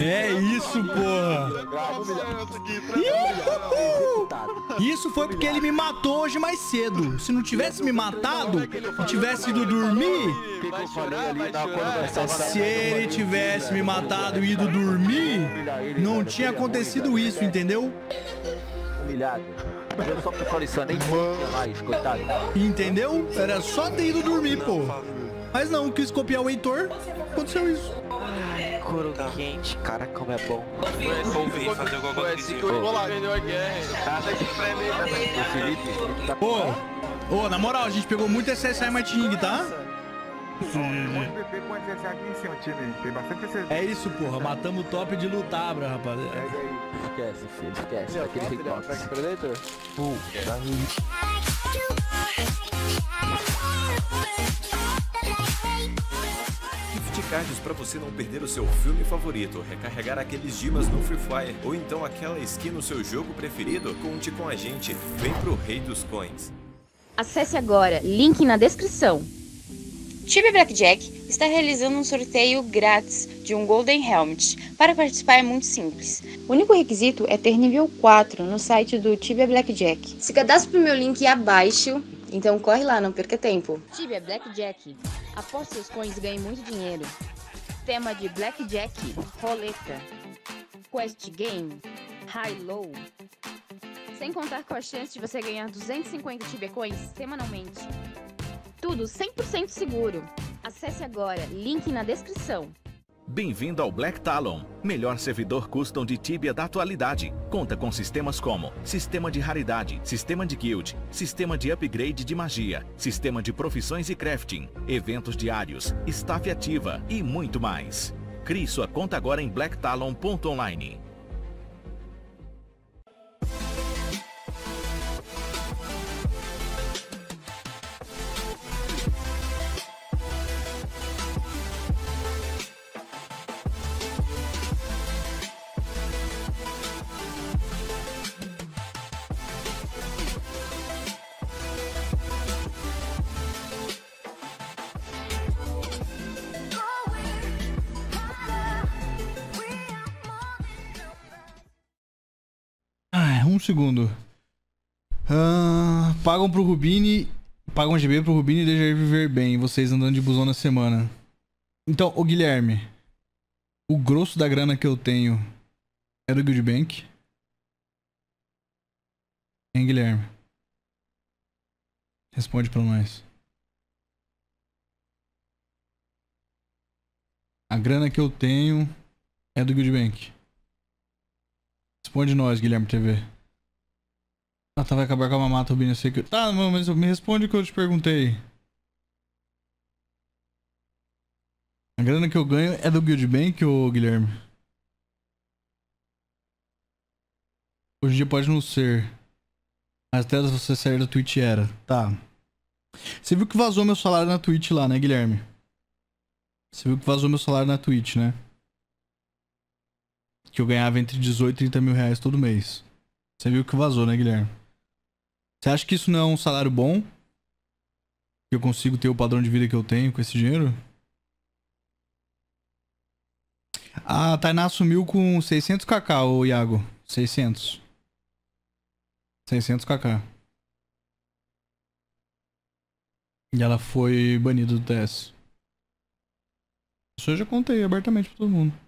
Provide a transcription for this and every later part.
É isso, porra. Isso foi porque ele me matou hoje mais cedo. Se não tivesse me matado e tivesse ido dormir. Se ele tivesse me matado e ido dormir, não tinha acontecido isso, entendeu? Humilhado. Eu só falei isso, nem mais, coitado. Entendeu? Era só ter ido dormir, pô. Mas não, quis copiar o Heitor, aconteceu isso. Couro quente, cara, como é bom. Ouvi fazer alguma coisa assim. Ô, ô, na moral, a gente pegou muito SSI Martin, tá? É isso, porra. Matamos o top de lutar, bra, rapaziada. Pega aí. Esquece, filho, esquece. Daquele hitbox. Pum, cards para você não perder o seu filme favorito, recarregar aqueles dimas no Free Fire ou então aquela skin no seu jogo preferido? Conte com a gente. Vem pro Rei dos Coins. Acesse agora, link na descrição. Tibia Blackjack está realizando um sorteio grátis de um Golden Helmet. Para participar é muito simples. O único requisito é ter nível 4 no site do Tibia Blackjack. Se cadastre pro meu link abaixo, então corre lá, não perca tempo. Tibia Blackjack. Aposte seus coins e ganhe muito dinheiro. Tema de Blackjack, roleta, Quest Game, High Low. Sem contar com a chance de você ganhar 250 Tibia Coins semanalmente. Tudo 100% seguro. Acesse agora, link na descrição. Bem-vindo ao Black Talon, melhor servidor custom de Tibia da atualidade. Conta com sistemas como sistema de raridade, sistema de guild, sistema de upgrade de magia, sistema de profissões e crafting, eventos diários, staff ativa e muito mais. Crie sua conta agora em blacktalon.online. um segundo. Ah, pagam pro Rubini. Pagam GB pro Rubini e deixam ele viver bem. Vocês andando de busão na semana. Então, ô Guilherme. O grosso da grana que eu tenho é do Guild Bank. Hein, Guilherme? Responde pra nós. A grana que eu tenho é do Guild Bank. Responde nós, Guilherme TV. Tá, vai acabar com a mamata, Rubinho, eu sei que... Tá, mas me responde o que eu te perguntei. A grana que eu ganho é do Guild Bank, ô Guilherme? Hoje em dia pode não ser. Mas até você sair da Twitch era. Tá. Você viu que vazou meu salário na Twitch lá, né, Guilherme? Você viu que vazou meu salário na Twitch, né? Que eu ganhava entre 18 e 30 mil reais todo mês. Você viu que vazou, né, Guilherme? Você acha que isso não é um salário bom? Que eu consigo ter o padrão de vida que eu tenho com esse dinheiro? A Tainá sumiu com 600kk, ô Iago. 600. 600kk. E ela foi banida do TS. Isso eu já contei abertamente pra todo mundo.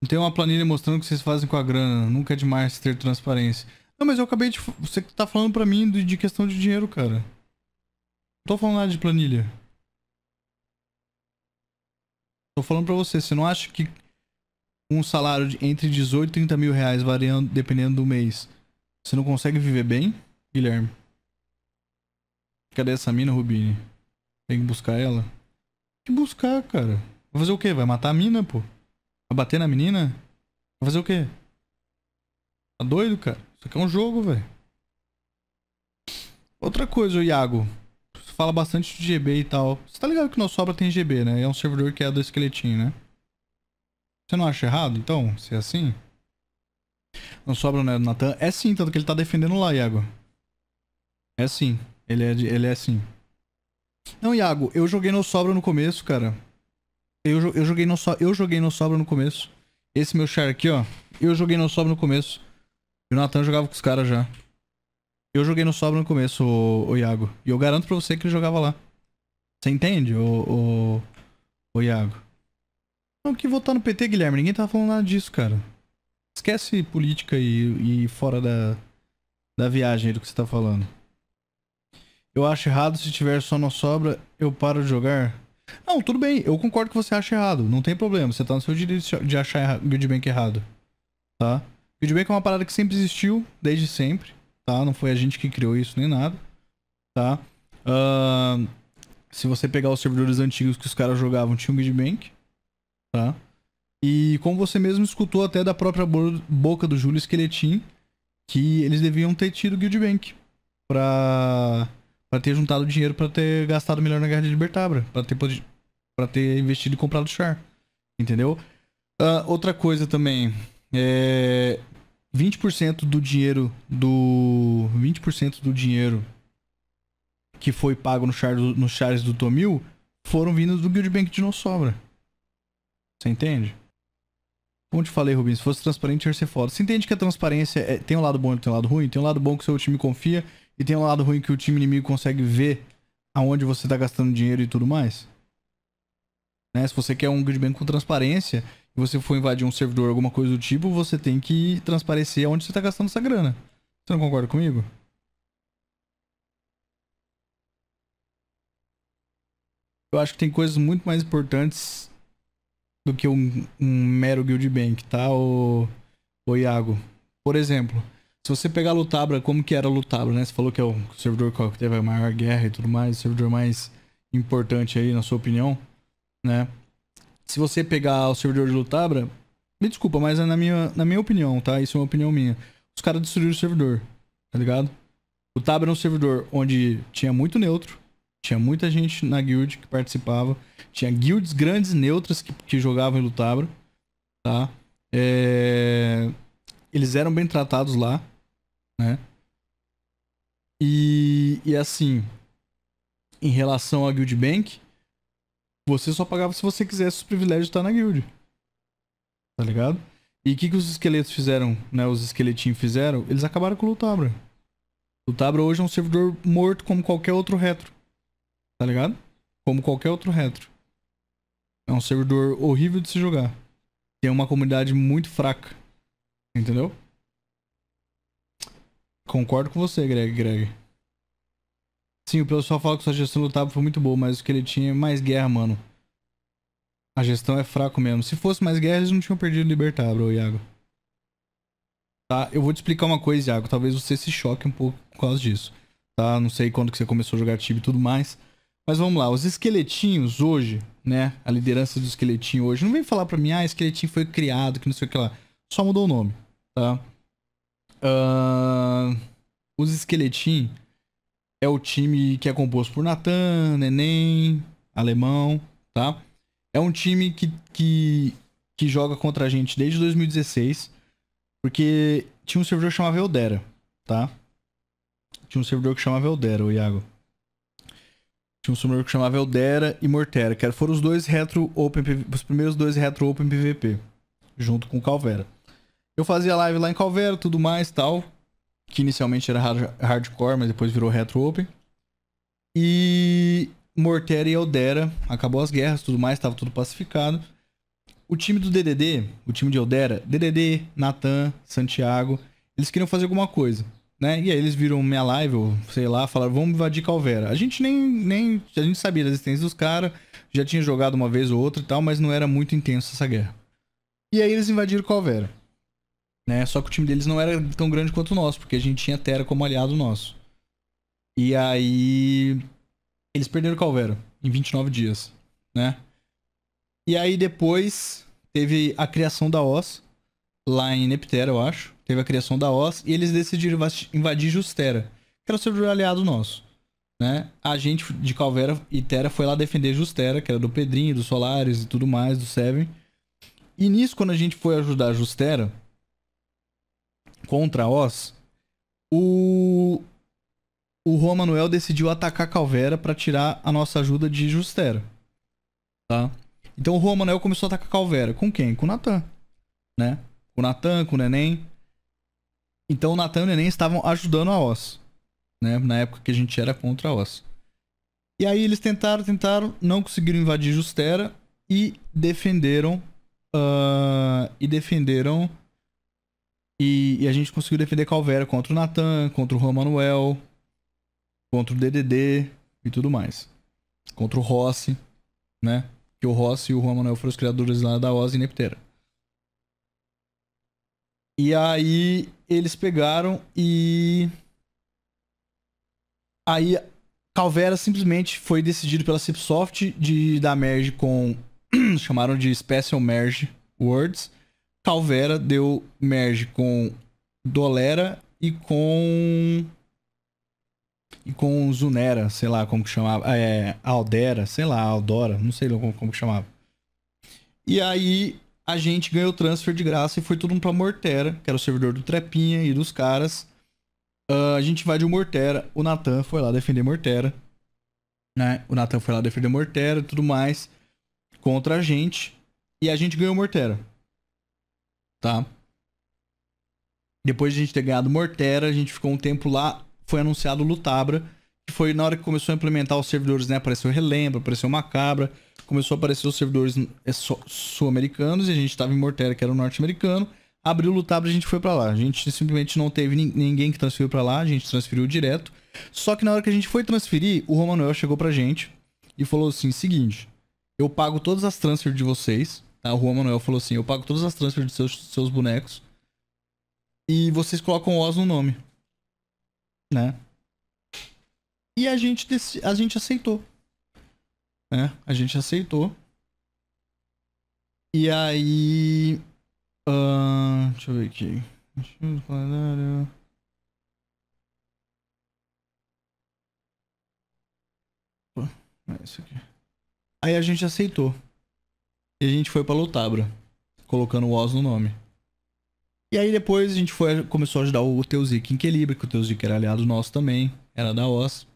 Não tem uma planilha mostrando o que vocês fazem com a grana. Nunca é demais ter transparência. Não, mas eu acabei de. Você tá falando pra mim de, questão de dinheiro, cara. Não tô falando nada de planilha. Tô falando pra você. Você não acha que um salário de entre 18 e 30 mil reais, variando, dependendo do mês, você não consegue viver bem, Guilherme? Cadê essa mina, Rubini? Tem que buscar ela? Tem que buscar, cara. Vai fazer o quê? Vai matar a mina, pô? Vai bater na menina? Vai fazer o quê? Tá doido, cara? Isso aqui é um jogo, velho. Outra coisa, Iago. Você fala bastante de GB e tal. Você tá ligado que o nosso obra tem GB, né? É um servidor que é do esqueletinho, né? Você não acha errado, então, se é assim? Não sobra, né, Natan? É sim, tanto que ele tá defendendo lá, Iago. É sim. Ele é, de, ele é sim. Não, Iago, eu joguei no Sobra no começo, cara. Eu, eu, joguei no eu joguei no Sobra no começo. Esse meu char aqui, ó. Eu joguei no Sob no começo. O Natan jogava com os caras já. Eu joguei no Sob no começo, o, o Iago. E eu garanto pra você que ele jogava lá. Você entende, o, o, o Iago? Não, que votar no PT, Guilherme. Ninguém tava falando nada disso, cara. Esquece política e, e fora da, da viagem do que você tá falando. Eu acho errado se tiver só no sobra, eu paro de jogar. Não, tudo bem, eu concordo que você acha errado, não tem problema, você tá no seu direito de achar Guild Bank errado. Tá? Bank é uma parada que sempre existiu, desde sempre, tá? Não foi a gente que criou isso nem nada, tá? Uh, se você pegar os servidores antigos que os caras jogavam, tinha um Bank, tá? E como você mesmo escutou até da própria boca do Júlio Esqueletim, que eles deviam ter tido Guild Bank pra para ter juntado dinheiro para ter gastado melhor na Guerra de Libertabra, para ter para ter investido e comprado char. Entendeu? Uh, outra coisa também, é 20% do dinheiro do 20% do dinheiro que foi pago no char do, nos chars do Tomil foram vindos do Guild Bank de não sobra. Você entende? Como te falei, Rubinho, se fosse transparente ia ser foda. Você entende que a transparência é, tem um lado bom e tem um lado ruim? Tem um lado bom que o seu time confia e tem um lado ruim que o time inimigo consegue ver aonde você tá gastando dinheiro e tudo mais. Né? Se você quer um grid bank com transparência você for invadir um servidor alguma coisa do tipo, você tem que transparecer aonde você tá gastando essa grana. Você não concorda comigo? Eu acho que tem coisas muito mais importantes do que um, um mero guild bank, tá, o, o Iago? Por exemplo, se você pegar a Lutabra, como que era a Lutabra, né? Você falou que é o servidor que teve a maior guerra e tudo mais, o servidor mais importante aí, na sua opinião, né? Se você pegar o servidor de Lutabra, me desculpa, mas é na minha, na minha opinião, tá? Isso é uma opinião minha. Os caras destruíram o servidor, tá ligado? O Tabra era um servidor onde tinha muito neutro, tinha muita gente na guild que participava, tinha guilds grandes neutras que, que jogavam em Lutabra, tá? É... Eles eram bem tratados lá, né? E, e assim, em relação à Guild Bank, você só pagava se você quisesse os privilégios de estar na guild. Tá ligado? E o que, que os esqueletos fizeram, né? Os esqueletinhos fizeram? Eles acabaram com o Lutabra. O Lutabra hoje é um servidor morto como qualquer outro retro. Tá ligado? Como qualquer outro retro. É um servidor horrível de se jogar. Tem uma comunidade muito fraca. Entendeu? Concordo com você, Greg. Greg. Sim, o pessoal fala que sua gestão lutável foi muito boa, mas o que ele tinha é mais guerra, mano. A gestão é fraco mesmo. Se fosse mais guerra, eles não tinham perdido Libertar, bro, Iago. Tá? Eu vou te explicar uma coisa, Iago. Talvez você se choque um pouco por causa disso. Tá? Não sei quando que você começou a jogar Tibia e tudo mais. Mas vamos lá. Os esqueletinhos hoje, né? A liderança do esqueletinho hoje. Não vem falar pra mim, ah, esqueletinho foi criado, que não sei o que lá. Só mudou o nome, tá? Uh, os Esqueletim é o time que é composto por Natan, Neném, Alemão, tá? É um time que, que, que joga contra a gente desde 2016, porque tinha um servidor que chamava Eldera, tá? Tinha um servidor que chamava Eldera, o Iago. Tinha um servidor que chamava Eldera e Mortera, que foram os dois retro open, os primeiros dois retro open PVP, junto com Calvera. Eu fazia live lá em Calvera, tudo mais tal. Que inicialmente era hardcore, mas depois virou retro open. E Mortera e Eldera, acabou as guerras, tudo mais, tava tudo pacificado. O time do DDD, o time de Eldera, DDD, Natan, Santiago, eles queriam fazer alguma coisa, né? E aí eles viram minha live, ou sei lá, falaram, vamos invadir Calvera. A gente nem, nem a gente sabia da existência dos caras, já tinha jogado uma vez ou outra e tal, mas não era muito intenso essa guerra. E aí eles invadiram Calvera. Né? Só que o time deles não era tão grande quanto o nosso, porque a gente tinha Terra como aliado nosso. E aí. Eles perderam o Calvero em 29 dias, né? E aí depois teve a criação da OS, lá em Neptera, eu acho. Teve a criação da OS e eles decidiram invadir Justera, que era o servidor aliado nosso. Né? A gente de Calvera e Terra foi lá defender Justera, que era do Pedrinho, do Solares e tudo mais, do Seven. E nisso, quando a gente foi ajudar Justera, contra Oz, o o Juan decidiu atacar Calvera para tirar a nossa ajuda de Justera. Tá? Então o Juan começou a atacar Calvera. Com quem? Com o Natan. né? Com o Natan, com o Neném. Então o Natan e o Neném estavam ajudando a OS, né? Na época que a gente era contra a OS. E aí eles tentaram, tentaram, não conseguiram invadir Justera e defenderam. Uh, e defenderam. E, e, a gente conseguiu defender Calvera contra o Natan, contra o Juan Manuel, contra o DDD e tudo mais. Contra o Rossi, né? Que o Rossi e o Juan Manuel foram os criadores lá da Oz e Neptera. E aí eles pegaram e. Aí Calvera simplesmente foi decidido pela Cipsoft de dar merge com. chamaram de Special Merge Words. Calvera deu merge com Dolera e com. E com Zunera, sei lá como que chamava. É, Aldera, sei lá, Aldora, não sei como, como que chamava. E aí a gente ganhou o transfer de graça e foi tudo pra Mortera, que era o servidor do Trepinha e dos caras. Uh, a gente invadiu Mortera. O Natan foi lá defender Mortera. Né? O Natan foi lá defender Mortera e tudo mais. Contra a gente. E a gente ganhou Mortera. Tá? Depois de a gente ter ganhado Mortera, a gente ficou um tempo lá. Foi anunciado Lutabra. Que foi na hora que começou a implementar os servidores, né? Apareceu Relembra, apareceu Macabra. Começou a aparecer os servidores é, sul-americanos. E a gente estava em Mortera, que era o norte-americano abriu o Lutabra e a gente foi para lá. A gente simplesmente não teve ninguém que transferiu para lá, a gente transferiu direto. Só que na hora que a gente foi transferir, o Romanuel chegou pra gente e falou assim: seguinte, eu pago todas as transfers de vocês. Tá? O Juan Manuel falou assim: eu pago todas as transfers de seus, seus bonecos. E vocês colocam Oz no nome. Né? E a gente, a gente aceitou. Né? A gente aceitou. E aí Uh, deixa eu ver aqui. É isso aqui. Aí a gente aceitou. E a gente foi pra Lutabra. Colocando o Oz no nome. E aí depois a gente foi, começou a ajudar o Teuzik em Equilíbrio, que o Teuzik era aliado nosso também. Era da Oz.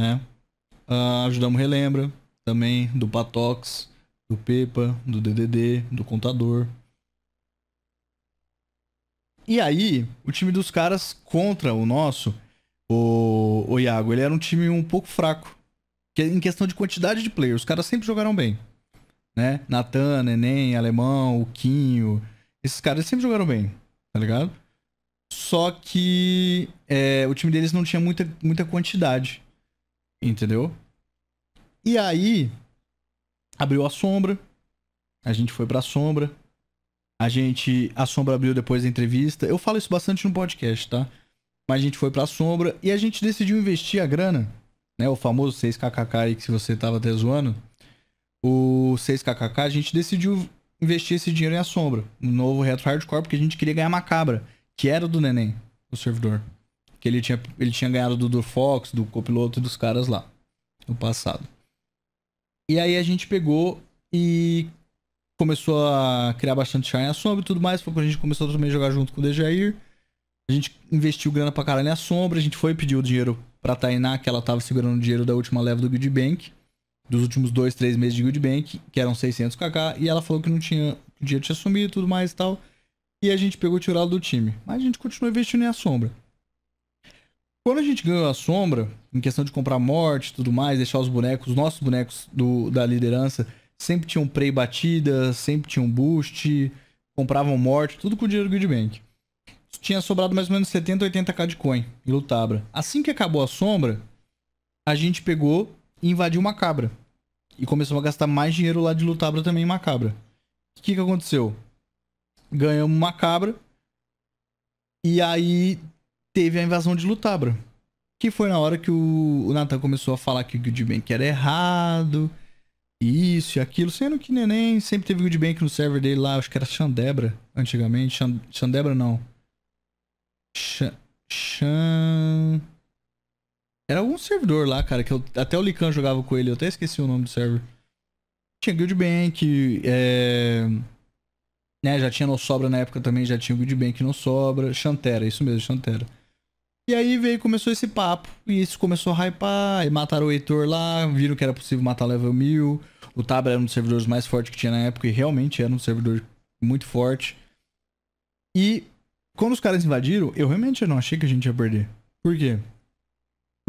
Né? Uh, ajudamos Relembra. Também do Patox, do Pepa, do DDD, do Contador. E aí, o time dos caras contra o nosso, o, o Iago, ele era um time um pouco fraco. Que, em questão de quantidade de players, os caras sempre jogaram bem. Né? Natan, Neném, Alemão, o Quinho. Esses caras sempre jogaram bem, tá ligado? Só que é, o time deles não tinha muita, muita quantidade. Entendeu? E aí, abriu a sombra. A gente foi pra sombra. A gente. A Sombra abriu depois da entrevista. Eu falo isso bastante no podcast, tá? Mas a gente foi pra Sombra e a gente decidiu investir a grana, né? O famoso 6kkk aí que se você tava até zoando. O 6kkk, a gente decidiu investir esse dinheiro em a Sombra. No novo Retro Hardcore, porque a gente queria ganhar Macabra, que era do Neném, o servidor. Que ele tinha, ele tinha ganhado do, do Fox, do copiloto e dos caras lá. No passado. E aí a gente pegou e começou a criar bastante char em a sombra e tudo mais. Foi quando a gente começou também a jogar junto com o Dejair. A gente investiu grana pra caralho na sombra. A gente foi pedir o dinheiro pra Tainá, que ela tava segurando o dinheiro da última leva do Guild Bank. Dos últimos dois, três meses de Guild Bank, que eram 600kk. E ela falou que não tinha. O dinheiro tinha sumido e tudo mais e tal. E a gente pegou o tirado do time. Mas a gente continuou investindo em a sombra. Quando a gente ganhou a sombra, em questão de comprar morte e tudo mais, deixar os bonecos, os nossos bonecos do, da liderança sempre tinham prey batida, sempre tinham boost, compravam morte, tudo com o dinheiro do Guildbank. Tinha sobrado mais ou menos 70, 80k de coin em Lutabra. Assim que acabou a sombra, a gente pegou e invadiu Macabra. E começou a gastar mais dinheiro lá de Lutabra também em Macabra. O que, que aconteceu? Ganhamos Macabra. E aí teve a invasão de Lutabra. Que foi na hora que o, o Nathan começou a falar que o Guildbank era errado isso e aquilo, sendo que Neném sempre teve good bank no server dele lá, acho que era Xandebra antigamente. Xandebra não. Xan. Era algum servidor lá, cara, que eu, até o Lican jogava com ele, eu até esqueci o nome do server. Tinha Guild Bank, é... né, já tinha no Sobra na época também, já tinha Guild Bank no Sobra. Chantera, isso mesmo, Chantera. E aí veio começou esse papo. E isso começou a hypar. E mataram o Heitor lá. Viram que era possível matar level 1000. O Tabra era um dos servidores mais fortes que tinha na época. E realmente era um servidor muito forte. E quando os caras invadiram, eu realmente não achei que a gente ia perder. Por quê?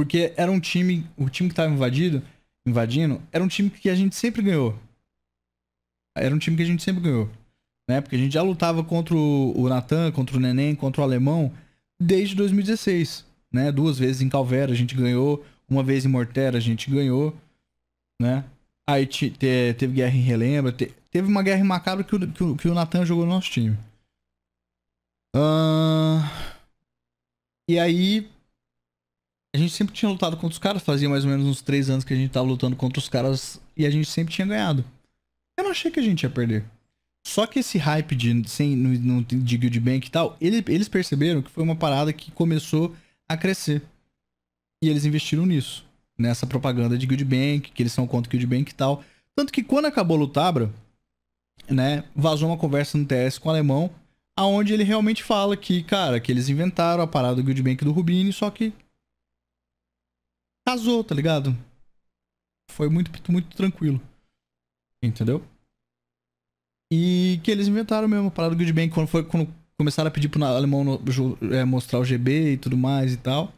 Porque era um time, o time que tava invadido, invadindo, era um time que a gente sempre ganhou. Era um time que a gente sempre ganhou. Né? Porque a gente já lutava contra o, Natan, contra o Neném, contra o Alemão, desde 2016. Né? Duas vezes em Calvera a gente ganhou, uma vez em Mortera a gente ganhou, né? Aí te, te, teve guerra em Relembra, te, teve uma guerra em Macabro que o, que o, que o Natan jogou no nosso time. Ahn, E aí, a gente sempre tinha lutado contra os caras, fazia mais ou menos uns três anos que a gente tava lutando contra os caras e a gente sempre tinha ganhado. Eu não achei que a gente ia perder. Só que esse hype de, sem, no, de Guild Bank e tal, ele- eles perceberam que foi uma parada que começou a crescer. E eles investiram nisso. Nessa propaganda de Guild Bank, que eles são contra Guild Bank e tal. Tanto que quando acabou o Lutabra, né, vazou uma conversa no TS com o alemão, aonde ele realmente fala que, cara, que eles inventaram a parada do Guild Bank do Rubini, só que casou, tá ligado? Foi muito, muito tranquilo. Entendeu? E que eles inventaram mesmo a parada do Bank quando, foi, quando começaram a pedir pro alemão no- é, mostrar o GB e tudo mais e tal.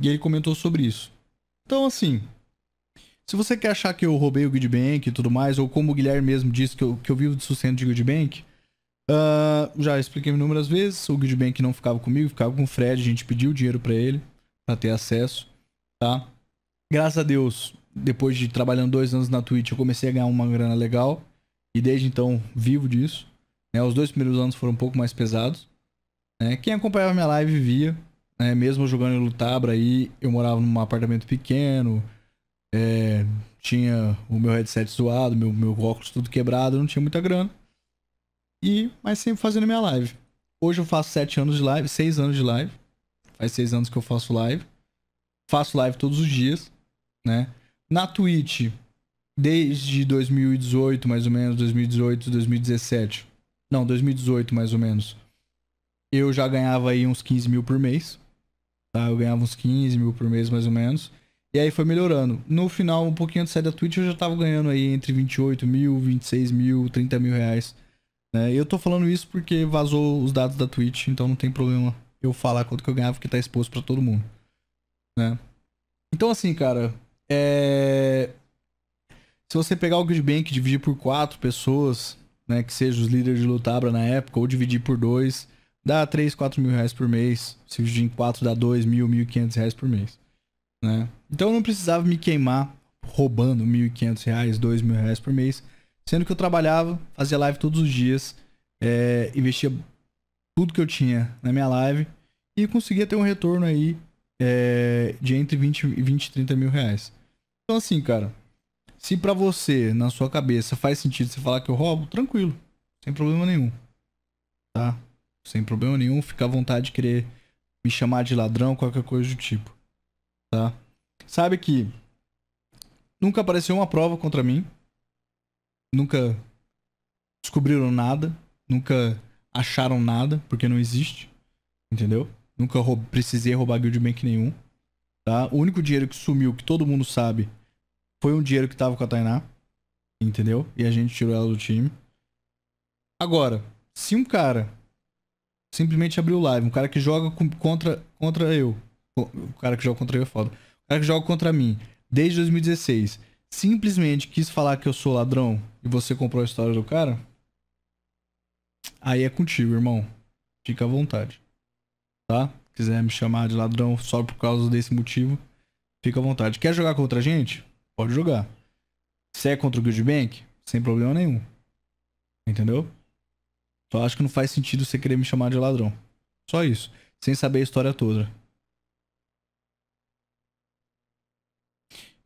E ele comentou sobre isso. Então, assim, se você quer achar que eu roubei o Guild Bank e tudo mais, ou como o Guilherme mesmo disse que eu, que eu vivo de sustento de Guild Bank, ah, já expliquei inúmeras vezes, o Guild Bank não ficava comigo, ficava com o Fred, a gente pediu dinheiro pra ele, pra ter acesso, tá? Graças a Deus, depois de trabalhando dois anos na Twitch, eu comecei a ganhar uma grana legal, e desde então vivo disso. Né? Os dois primeiros anos foram um pouco mais pesados. Né? Quem acompanhava minha live via, né? mesmo jogando em Lutabra aí, eu morava num apartamento pequeno, é, tinha o meu headset zoado, meu, meu óculos tudo quebrado, não tinha muita grana. E, mas sempre fazendo minha live. Hoje eu faço sete anos de live, seis anos de live. Faz seis anos que eu faço live. Faço live todos os dias, né? Na Twitch, desde 2018, mais ou menos, 2018, 2017. Não, 2018, mais ou menos. Eu já ganhava aí uns 15 mil por mês. Tá? Eu ganhava uns 15 mil por mês, mais ou menos. E aí foi melhorando. No final, um pouquinho antes de sair da Twitch, eu já tava ganhando aí entre 28 mil, 26 mil, 30 mil reais. Né? Eu tô falando isso porque vazou os dados da Twitch, então não tem problema eu falar quanto que eu ganhava, porque tá exposto pra todo mundo. Né? Então, assim, cara, é. Se você pegar o Grid Bank e dividir por quatro pessoas, né, que sejam os líderes de Lutabra na época, ou dividir por dois, dá 3, 4 mil reais por mês. Se dividir em quatro, dá 2 mil, 1.500 reais por mês. Né? Então eu não precisava me queimar roubando 1.500 reais, 2 mil reais por mês. Sendo que eu trabalhava, fazia live todos os dias, é, investia tudo que eu tinha na minha live e conseguia ter um retorno aí é, de entre 20 e 20 e 30 mil reais. Então assim, cara, se pra você, na sua cabeça, faz sentido você falar que eu roubo, tranquilo, sem problema nenhum. Tá? Sem problema nenhum, fica à vontade de querer me chamar de ladrão, qualquer coisa do tipo. Tá? Sabe que nunca apareceu uma prova contra mim. Nunca descobriram nada, nunca acharam nada, porque não existe. Entendeu? Nunca precisei roubar Guild Bank nenhum. Tá? O único dinheiro que sumiu, que todo mundo sabe, foi um dinheiro que tava com a Tainá. Entendeu? E a gente tirou ela do time. Agora, se um cara simplesmente abriu live, um cara que joga contra, contra eu, o cara que joga contra eu é foda, o cara que joga contra mim desde 2016, simplesmente quis falar que eu sou ladrão e você comprou a história do cara, aí é contigo, irmão. Fica à vontade. Tá? Quiser me chamar de ladrão só por causa desse motivo, fica à vontade. Quer jogar contra a gente? Pode jogar. Se é contra o Guild Bank, sem problema nenhum. Entendeu? Só acho que não faz sentido você querer me chamar de ladrão. Só isso. Sem saber a história toda.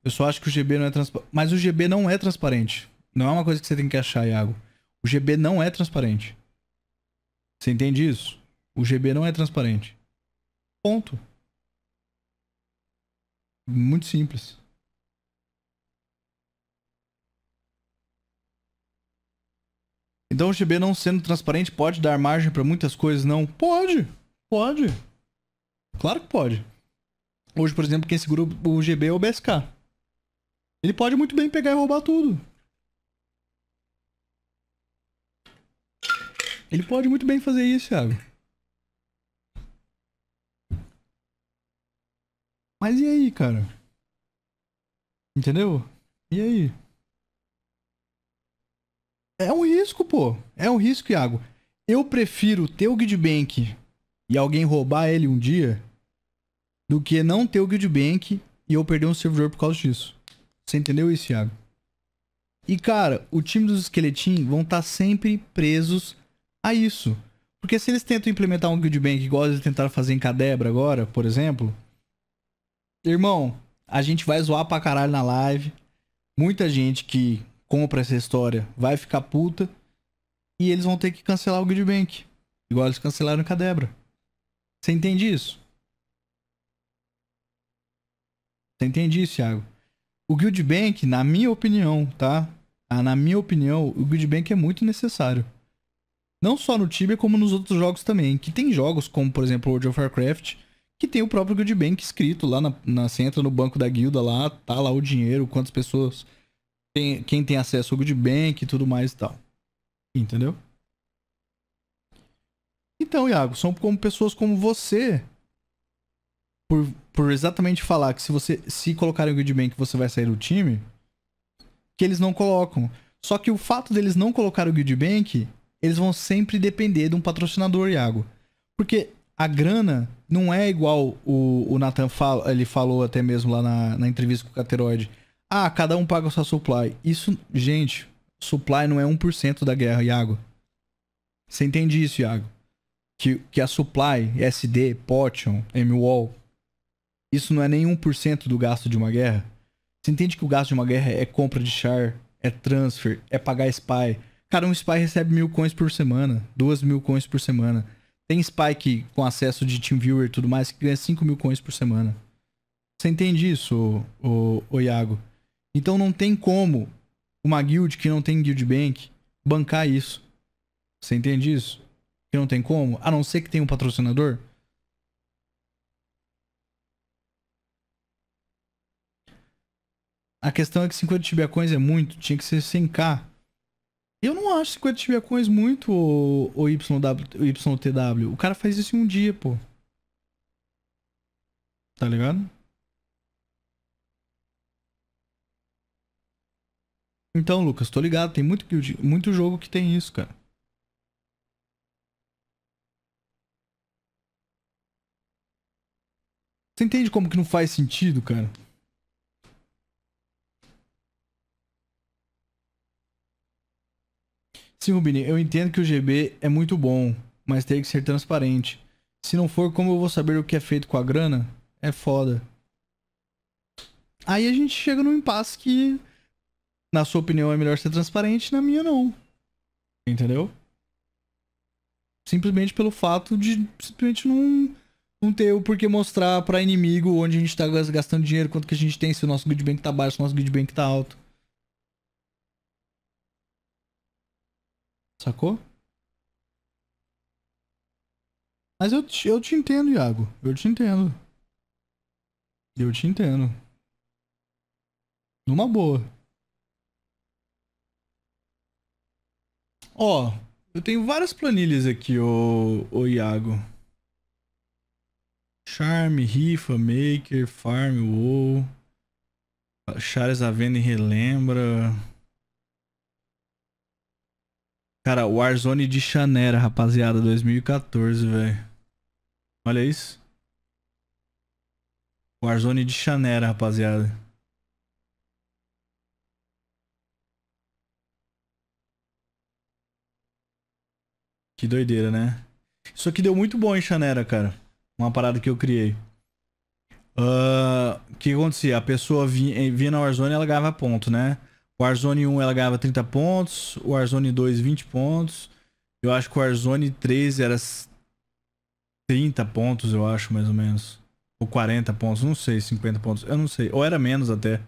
Eu só acho que o GB não é transparente. Mas o GB não é transparente. Não é uma coisa que você tem que achar, Iago. O GB não é transparente. Você entende isso? O GB não é transparente. Ponto. Muito simples. Então o GB não sendo transparente pode dar margem pra muitas coisas? Não. Pode. Pode. Claro que pode. Hoje, por exemplo, quem segura o GB é o BSK. Ele pode muito bem pegar e roubar tudo. Ele pode muito bem fazer isso, Thiago. Mas e aí, cara? Entendeu? E aí? É um risco, pô. É um risco, Iago. Eu prefiro ter o Guildbank e alguém roubar ele um dia do que não ter o Guildbank e eu perder um servidor por causa disso. Você entendeu isso, Iago? E, cara, o time dos esqueletinhos vão estar tá sempre presos a isso. Porque se eles tentam implementar um Guildbank igual eles tentaram fazer em Cadebra agora, por exemplo, irmão, a gente vai zoar pra caralho na live. Muita gente que compra essa história vai ficar puta. E eles vão ter que cancelar o Guildbank. Igual eles cancelaram em Cadebra. Você entende isso? Você entende isso, Thiago? O Guild Bank, na minha opinião, tá? Ah, na minha opinião, o Guild Bank é muito necessário. Não só no Tibia, como nos outros jogos também. Que tem jogos como, por exemplo, World of Warcraft, que tem o próprio Guild Bank escrito lá na, na você entra no banco da guilda lá, tá lá o dinheiro, quantas pessoas tem, quem tem acesso ao Guild Bank e tudo mais e tal. Entendeu? Então, Iago, são como pessoas como você por, por exatamente falar que se você se colocarem o Guildbank você vai sair do time, que eles não colocam. Só que o fato deles não colocar o Guildbank, eles vão sempre depender de um patrocinador, Iago. Porque a grana não é igual o, o Nathan fala, ele falou até mesmo lá na, na entrevista com o Cateroide. Ah, cada um paga a sua supply. Isso, gente, supply não é 1% da guerra, Iago. Você entende isso, Iago? Que, que a supply, SD, Potion, MWall, isso não é nem 1% do gasto de uma guerra? Você entende que o gasto de uma guerra é compra de char, é transfer, é pagar spy. Cara, um spy recebe mil coins por semana, duas mil coins por semana. Tem spy que, com acesso de TeamViewer e tudo mais, que ganha 5 mil coins por semana. Você entende isso, o, o, Iago? Então não tem como uma guild que não tem guild bank bancar isso. Você entende isso? Que não tem como? A não ser que tenha um patrocinador? A questão é que 50 tibiacões é muito, tinha que ser 100k. Eu não acho 50 tibiacões muito o, o, YW, o YTW. O cara faz isso em um dia, pô. Tá ligado? Então, Lucas, tô ligado. Tem muito, muito jogo que tem isso, cara. Você entende como que não faz sentido, cara? Sim, Rubini, eu entendo que o GB é muito bom, mas tem que ser transparente. Se não for, como eu vou saber o que é feito com a grana? É foda. Aí a gente chega num impasse que, na sua opinião, é melhor ser transparente, na minha não. Entendeu? Simplesmente pelo fato de simplesmente não, não ter o porquê mostrar para inimigo onde a gente tá gastando dinheiro, quanto que a gente tem, se o nosso good bank tá baixo, se o nosso good bank tá alto. Sacou? Mas eu, te- eu te entendo, Iago. Eu te entendo. Eu te entendo. Numa boa. Ó, eu tenho várias planilhas aqui, ô, ô Iago. Charme, rifa, maker, farm, WoW. Chares à e relembra. Cara, Warzone de Chanera, rapaziada, 2014, velho. Olha isso. Warzone de Chanera, rapaziada. Que doideira, né? Isso aqui deu muito bom em Chanera, cara. Uma parada que eu criei. Ah, O que acontecia? A pessoa vinha, vinha na Warzone e ela ganhava ponto, né? Warzone 1 ela ganhava 30 pontos, o Warzone 2 20 pontos. Eu acho que o Warzone 3 era 30 pontos, eu acho, mais ou menos. Ou 40 pontos, não sei, 50 pontos, eu não sei. Ou era menos até.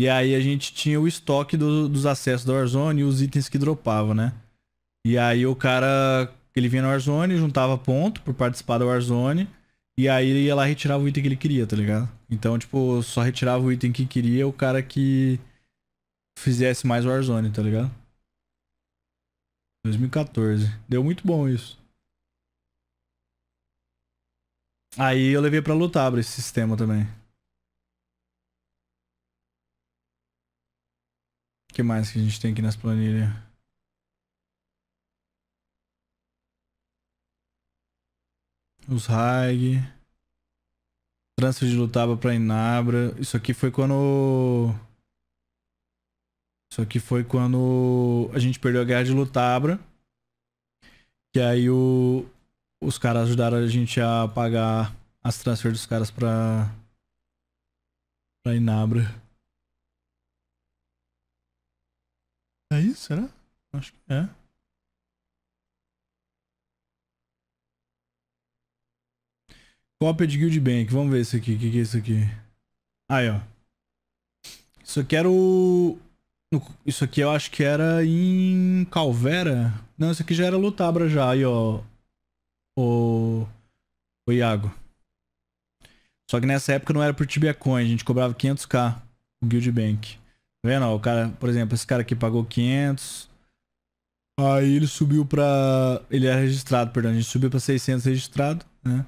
E aí a gente tinha o estoque do- dos acessos da Warzone e os itens que dropavam, né? E aí o cara, ele vinha na Warzone, juntava ponto por participar da Warzone. E aí ele ia lá e retirava o item que ele queria, tá ligado? Então, tipo, só retirava o item que queria o cara que fizesse mais Warzone, tá ligado? 2014. Deu muito bom isso. Aí eu levei pra lutar esse sistema também. O que mais que a gente tem aqui nas planilhas? Os Haig. Transfer de Lutaba pra Inabra. Isso aqui foi quando. Isso aqui foi quando a gente perdeu a guerra de Lutabra. Que aí o... os caras ajudaram a gente a pagar as transfer dos caras pra. pra Inabra. É isso, será? Acho que é. Cópia de Guild Bank. Vamos ver isso aqui. O que, que é isso aqui? Aí, ó. Isso aqui era o... Isso aqui eu acho que era em Calvera. Não, isso aqui já era Lutabra já. Aí, ó. O... O Iago. Só que nessa época não era por Tibia Coin. A gente cobrava 500k o Guild Bank. Tá vendo? Ó, o cara, por exemplo, esse cara aqui pagou 500. Aí ele subiu pra... Ele era registrado, perdão. A gente subiu pra 600 registrado, né?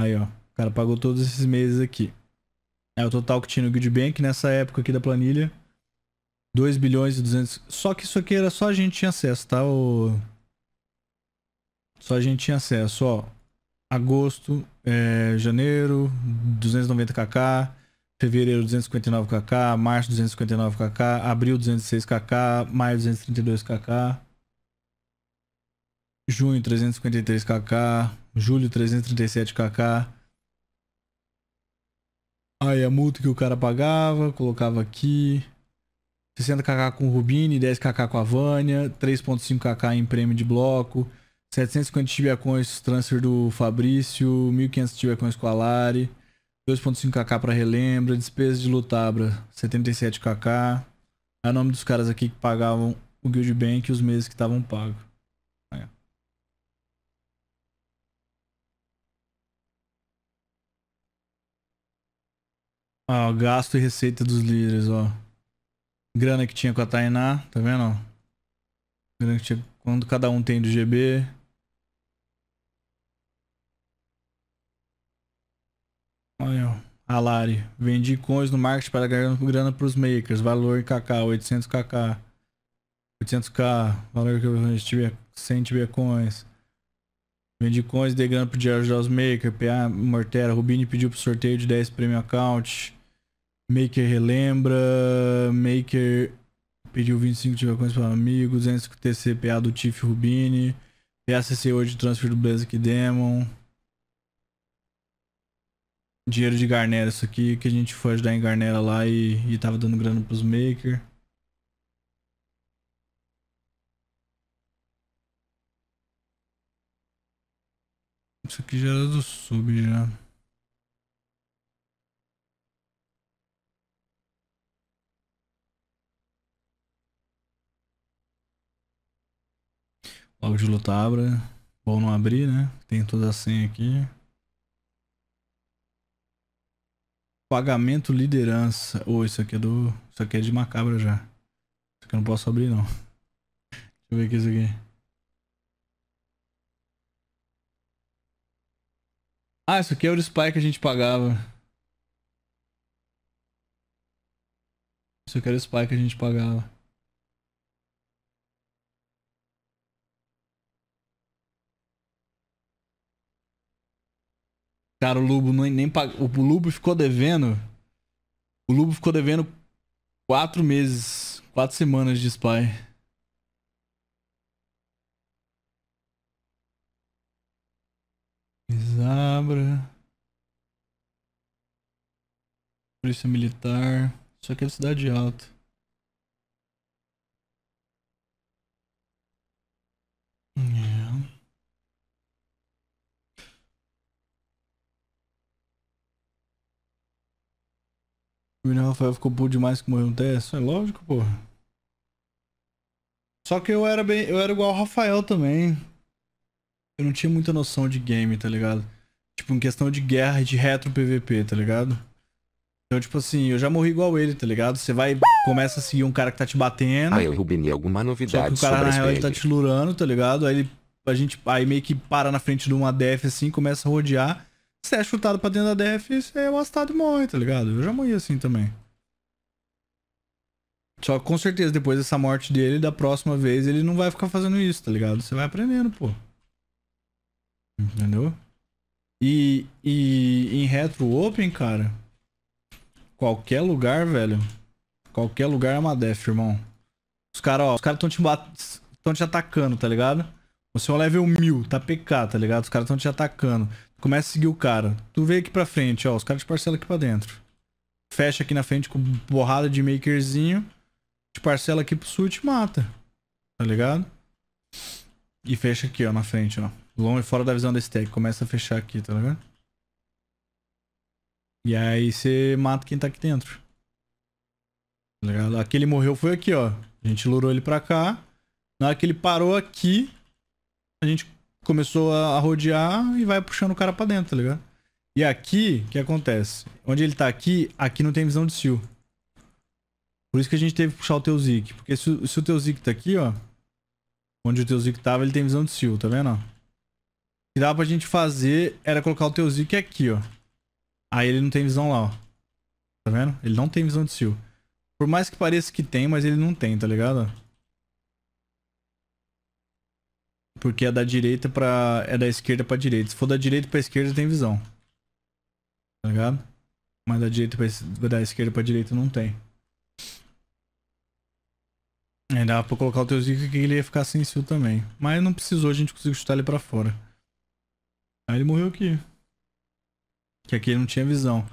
Aí, ó. O cara pagou todos esses meses aqui. É o total que tinha no Guild Bank nessa época aqui da planilha. 2 bilhões e 200. Só que isso aqui era só a gente tinha acesso, tá? O... Só a gente tinha acesso, ó. Agosto, é, janeiro, 290kk. Fevereiro, 259kk. Março, 259kk. Abril, 206kk. Maio, 232kk. Junho, 353kk. Julho, 337kk. Aí a multa que o cara pagava, colocava aqui. 60kk com o Rubini, 10kk com a Vânia, 3.5kk em prêmio de bloco, 750 tibiacões transfer do Fabrício, 1500 tibiacões com a Lari, 2.5kk para relembra, despesa de Lutabra, 77kk. É o nome dos caras aqui que pagavam o Guild Bank e os meses que estavam pagos. Ó, gasto e receita dos líderes, ó. Grana que tinha com a Tainá, tá vendo? Grana que tinha quando cada um tem do GB. Olha. Alari. Vendi coins no market para ganhar grana para os makers. Valor em KK, 800kk. 800k. Valor que eu tive 100 TB coins. Vendi coins, dei grana pro ajudar os makers. PA, Mortera. Rubini pediu pro sorteio de 10 prêmio account. Maker relembra. Maker pediu 25 tivacões para amigos. 200 TCPA do Tiff Rubini. PACC hoje transfer do Blazik Demon. Dinheiro de Garnera, isso aqui que a gente foi ajudar em Garnera lá e, e tava dando grana pros Maker. Isso aqui já era do sub já. Logo de lutabra. Bom não abrir, né? Tem toda a senha aqui. Pagamento liderança. Oh, isso aqui é do. Isso aqui é de macabra já. Isso aqui eu não posso abrir não. Deixa eu ver aqui isso aqui. Ah, isso aqui é o spy que a gente pagava. Isso aqui era o spy que a gente pagava. Cara, o Lubo nem, nem pag... O Lubo ficou devendo. O Lubo ficou devendo quatro meses, quatro semanas de spy. Zabra. Polícia Militar. Isso aqui é Cidade Alta. O William Rafael ficou puto demais que morreu no teste. É lógico, porra. Só que eu era bem. Eu era igual o Rafael também. Eu não tinha muita noção de game, tá ligado? Tipo, em questão de guerra e de retro PVP, tá ligado? Então, tipo assim, eu já morri igual ele, tá ligado? Você vai, começa a seguir um cara que tá te batendo. Aí, Rubini, alguma Só que novidade o cara, na real, ele tá te lurando, tá ligado? Aí ele, a gente aí meio que para na frente de uma DF assim, começa a rodear. Você é chutado pra dentro da e você é bastado e morre, tá ligado? Eu já morri assim também. Só que com certeza, depois dessa morte dele, da próxima vez, ele não vai ficar fazendo isso, tá ligado? Você vai aprendendo, pô. Entendeu? E, e em Retro Open, cara, qualquer lugar, velho, qualquer lugar é uma def, irmão. Os caras, ó, os caras tão te tão te atacando, tá ligado? Você é um level 1000, tá PK, tá ligado? Os caras tão te atacando. Começa a seguir o cara. Tu vem aqui pra frente, ó, os caras te parcelam aqui pra dentro. Fecha aqui na frente com borrada de makerzinho. Te parcela aqui pro sul e te mata. Tá ligado? E fecha aqui, ó, na frente, ó. Longe, fora da visão da stack. Começa a fechar aqui, tá ligado? E aí você mata quem tá aqui dentro. Tá ligado? Aquele morreu foi aqui, ó. A gente lurou ele pra cá. Na hora que ele parou aqui, a gente começou a rodear e vai puxando o cara pra dentro, tá ligado? E aqui, o que acontece? Onde ele tá aqui, aqui não tem visão de seal. Por isso que a gente teve que puxar o teu Zik. Porque se, se o teu Zik tá aqui, ó. Onde o teu Zik tava, ele tem visão de seal, tá vendo? O que dava pra gente fazer era colocar o teu Zik aqui, ó. Aí ele não tem visão lá, ó. Tá vendo? Ele não tem visão de seal. Por mais que pareça que tem, mas ele não tem, tá ligado? Porque é da direita pra. É da esquerda pra direita. Se for da direita pra esquerda, tem visão. Tá ligado? Mas da direita pra, da esquerda pra direita não tem. Aí dava pra colocar o teu Zika que ele ia ficar sem seal também. Mas não precisou, a gente conseguiu chutar ele pra fora. Aí ele morreu aqui. Que aqui ele não tinha visão.